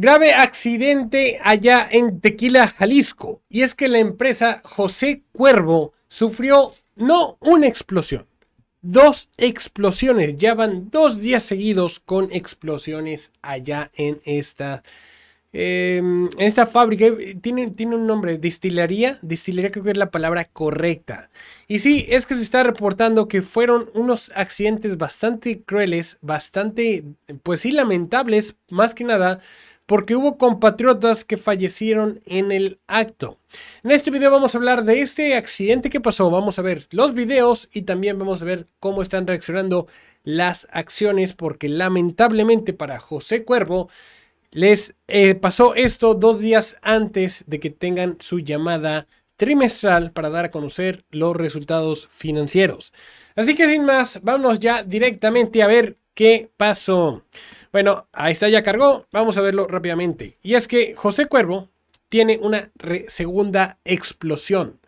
Grave accidente allá en Tequila, Jalisco. Y es que la empresa José Cuervo sufrió no una explosión, dos explosiones. Ya van dos días seguidos con explosiones allá en esta, em, en esta fábrica. Tiene, tiene un nombre, destilería. Destilería creo que es la palabra correcta. Y sí, es que se está reportando que fueron unos accidentes bastante crueles, bastante, pues sí, lamentables, más que nada porque hubo compatriotas que fallecieron en el acto. En este video vamos a hablar de este accidente que pasó, vamos a ver los videos y también vamos a ver cómo están reaccionando las acciones, porque lamentablemente para José Cuervo les eh, pasó esto dos días antes de que tengan su llamada trimestral para dar a conocer los resultados financieros. Así que sin más, vámonos ya directamente a ver qué pasó. Bueno, ahí está, ya cargó. Vamos a verlo rápidamente. Y es que José Cuervo tiene una segunda explosión.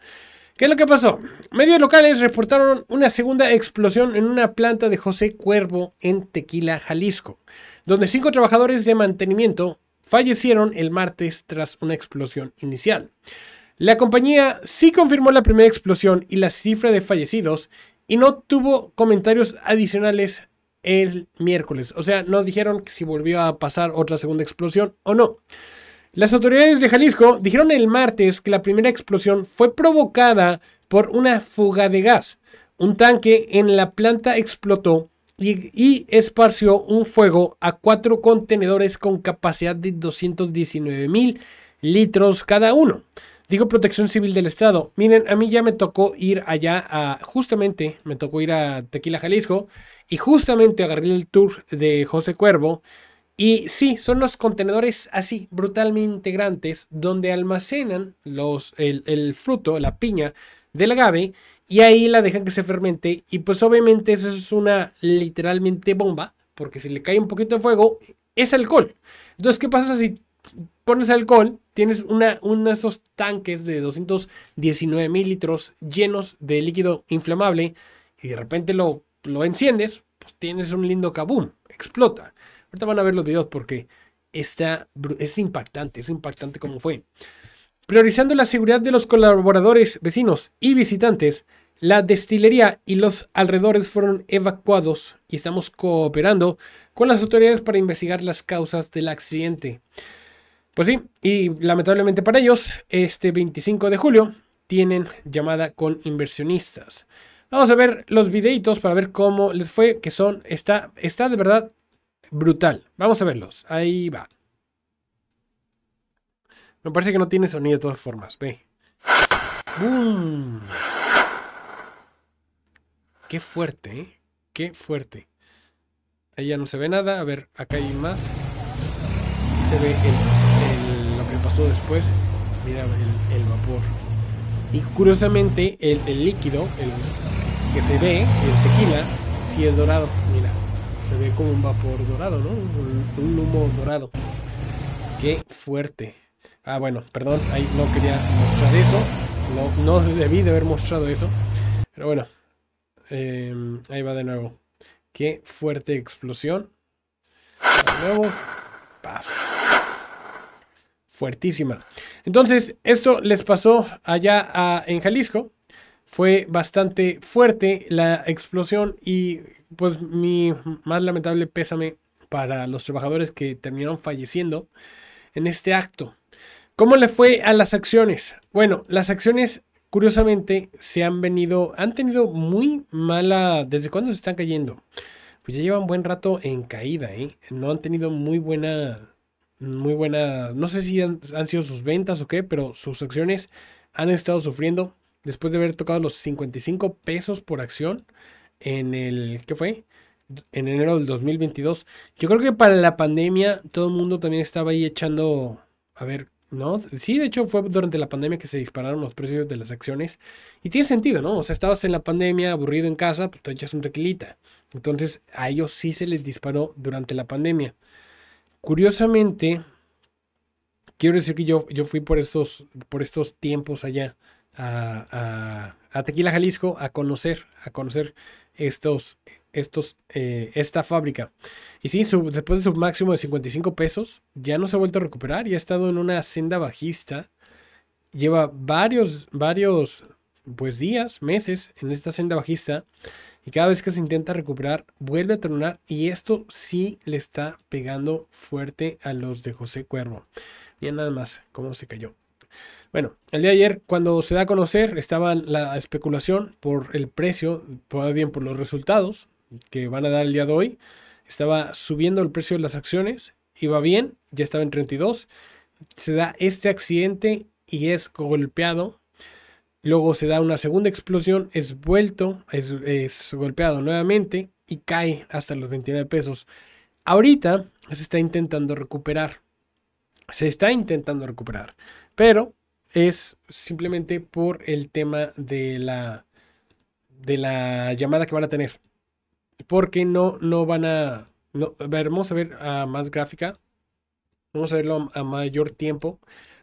¿Qué es lo que pasó? Medios locales reportaron una segunda explosión en una planta de José Cuervo en Tequila, Jalisco, donde cinco trabajadores de mantenimiento fallecieron el martes tras una explosión inicial. La compañía sí confirmó la primera explosión y la cifra de fallecidos y no tuvo comentarios adicionales el miércoles. O sea, no dijeron si volvió a pasar otra segunda explosión o no. Las autoridades de Jalisco dijeron el martes que la primera explosión fue provocada por una fuga de gas. Un tanque en la planta explotó y, esparció un fuego a cuatro contenedores con capacidad de 219 mil litros cada uno. Dijo Protección Civil del Estado. Miren, a mí ya me tocó ir allá a, justamente, me tocó ir a Tequila, Jalisco, y justamente agarré el tour de José Cuervo. Y sí, son los contenedores así, brutalmente grandes, donde almacenan los, el, fruto, la piña del agave, y ahí la dejan que se fermente. Y pues obviamente eso es una literalmente bomba, porque si le cae un poquito de fuego, es alcohol. Entonces, ¿qué pasa si pones alcohol, tienes una, uno de esos tanques de 219 mil litros llenos de líquido inflamable y de repente lo, lo enciendes, pues tienes un lindo kaboom, explota. Ahorita van a ver los videos porque está, es impactante, es impactante como fue. Priorizando la seguridad de los colaboradores, vecinos y visitantes, la destilería y los alrededores fueron evacuados y estamos cooperando con las autoridades para investigar las causas del accidente. Pues sí, y lamentablemente para ellos, este 25 de julio tienen llamada con inversionistas. Vamos a ver los videitos para ver cómo les fue, que son, está, está de verdad brutal. Vamos a verlos, ahí va. Me parece que no tiene sonido de todas formas, ve. ¡Bum! Qué fuerte, ¿eh? Qué fuerte. Ahí ya no se ve nada. A ver, acá hay más. Se ve el pasó después, mira el, vapor. Y curiosamente, el, líquido, el que se ve, el tequila, si es dorado. Mira, se ve como un vapor dorado, ¿no? Un, humo dorado. Qué fuerte. Ah, bueno, perdón, ahí no quería mostrar eso. No, no debí de haber mostrado eso. Pero bueno, em, ahí va de nuevo. Qué fuerte explosión. De nuevo, paz fuertísima. Entonces, esto les pasó allá en Jalisco. Fue bastante fuerte la explosión y pues mi más lamentable pésame para los trabajadores que terminaron falleciendo en este acto. ¿Cómo le fue a las acciones? Bueno, las acciones curiosamente se han venido, han tenido muy mala, ¿desde cuándo se están cayendo? Pues ya llevan buen rato en caída, ¿eh? No han tenido muy buena muy buena, no sé si han, sido sus ventas o qué, pero sus acciones han estado sufriendo después de haber tocado los 55 pesos por acción en el, ¿qué fue? En enero del 2022. Yo creo que para la pandemia todo el mundo también estaba ahí echando, a ver, ¿no? Sí, de hecho fue durante la pandemia que se dispararon los precios de las acciones. Y tiene sentido, ¿no? O sea, estabas en la pandemia, aburrido en casa, pues te echas un requilita. Entonces a ellos sí se les disparó durante la pandemia. Curiosamente, quiero decir que yo, yo fui por estos, por estos tiempos allá a, Tequila, Jalisco, a conocer, a conocer estos, estos, eh, esta fábrica. Y sí, después de su máximo de 55 pesos, ya no se ha vuelto a recuperar y ha estado en una senda bajista. Lleva varios, varios, pues días, meses en esta senda bajista. Y cada vez que se intenta recuperar, vuelve a tronar. Y esto sí le está pegando fuerte a los de José Cuervo. Miren nada más cómo se cayó. Bueno, el día de ayer, cuando se da a conocer, estaba la especulación por el precio, por bien por los resultados que van a dar el día de hoy. Estaba subiendo el precio de las acciones, iba bien, ya estaba en 32. Se da este accidente y es golpeado. Luego se da una segunda explosión, es vuelto, es, es golpeado nuevamente y cae hasta los 29 pesos. Ahorita se está intentando recuperar. Se está intentando recuperar. Pero es simplemente por el tema de la, de la llamada que van a tener. Porque no, no van a... No, vamos a ver a más gráfica. Vamos a verlo a, mayor tiempo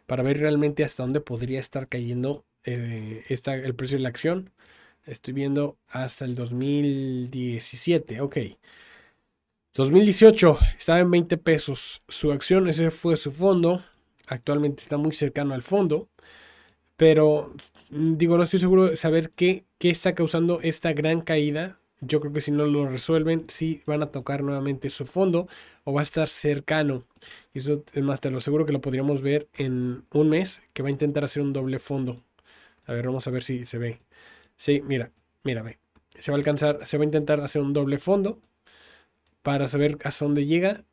para ver realmente hasta dónde podría estar cayendo eh, el precio de la acción. Estoy viendo hasta el 2017. Ok. 2018 estaba en 20 pesos su acción. Ese fue su fondo. Actualmente está muy cercano al fondo. Pero mm, digo, no estoy seguro de saber qué, qué está causando esta gran caída. Yo creo que si no lo resuelven, sí van a tocar nuevamente su fondo o va a estar cercano. Eso es más, te lo seguro que lo podríamos ver en un mes, que va a intentar hacer un doble fondo. A ver, vamos a ver si se ve. Sí, mira, mira, ve. Se va a alcanzar, se va a intentar hacer un doble fondo para saber hasta dónde llega.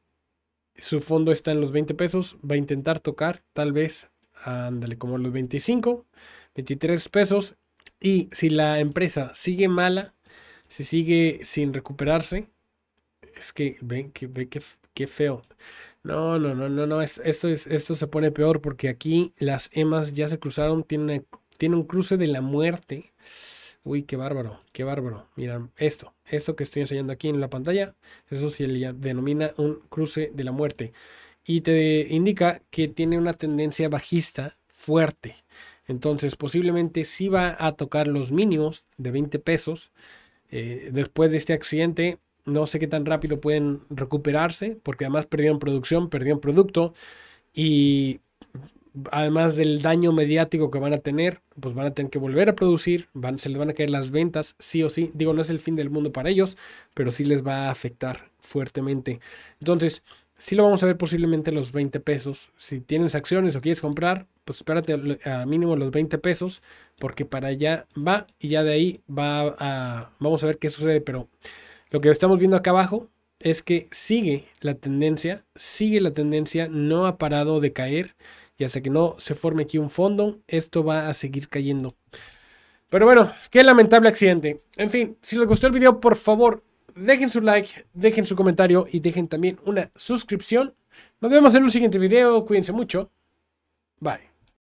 Su fondo está en los 20 pesos. Va a intentar tocar tal vez ándale, como los 25, 23 pesos. Y si la empresa sigue mala, si sigue sin recuperarse, es que ven que ve que, feo. No, no, no, no, no, esto, es, esto se pone peor porque aquí las emas ya se cruzaron, tiene, tiene un cruce de la muerte. Uy, qué bárbaro, qué bárbaro. Mira, esto, esto que estoy enseñando aquí en la pantalla, eso se le denomina un cruce de la muerte y te indica que tiene una tendencia bajista fuerte. Entonces posiblemente sí va a tocar los mínimos de 20 pesos. Eh, después de este accidente, no sé qué tan rápido pueden recuperarse, porque además perdieron producción, perdieron producto y además del daño mediático que van a tener, pues van a tener que volver a producir, se les van a caer las ventas, sí o sí. Digo, no es el fin del mundo para ellos, pero sí les va a afectar fuertemente. Entonces, si lo vamos a ver posiblemente los 20 pesos. Si tienes acciones o quieres comprar, pues espérate al mínimo los 20 pesos, porque para allá va y ya de ahí va a... Vamos a ver qué sucede, pero lo que estamos viendo acá abajo es que sigue la tendencia, sigue la tendencia, no ha parado de caer y hasta que no se forme aquí un fondo, esto va a seguir cayendo. Pero bueno, qué lamentable accidente. En fin, si les gustó el video, por favor, dejen su like, dejen su comentario y dejen también una suscripción. Nos vemos en un siguiente video. Cuídense mucho. Bye.